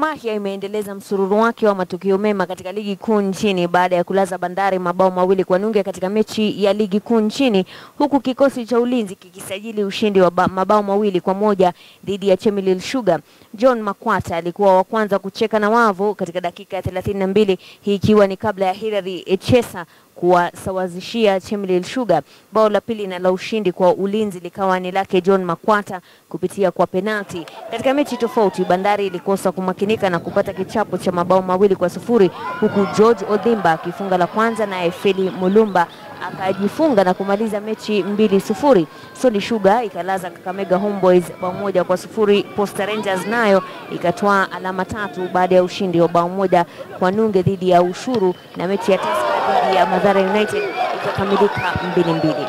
Mahia imeendeleza msururu wake wa matukio mema katika ligi kuu nchini baada ya kulaza Bandari mabao mawili kwa nunge katika mechi ya ligi kuu nchini, huku kikosi cha ulinzi kikisajili ushindi wa mabao mawili kwa moja dhidi ya Chemelil Sugar. John Makwata alikuwa wa kwanza kucheka na wavu katika dakika ya 32, hii ikiwa ni kabla ya Hilary Echesa kuwasawazishia Chemelil Sugar. Bao la pili na la ushindi kwa ulinzi likawa ni lake John Makwata kupitia kwa penalti. Katika mechi tofauti, Bandari ilikosa kumakinika na kupata kichapo cha mabao mawili kwa sufuri huku George Odhimba akifunga la kwanza na Efeli Mulumba akajifunga na kumaliza mechi mbili sufuri. Soni Sugar ikalaza Kakamega Homeboys bao moja kwa sufuri. Posta Rangers nayo ikatoa alama tatu baada ya ushindi wa bao moja kwa nunge dhidi ya Ushuru, na mechi ya Tusker dhidi ya Mathare United ikakamilika mbili mbili.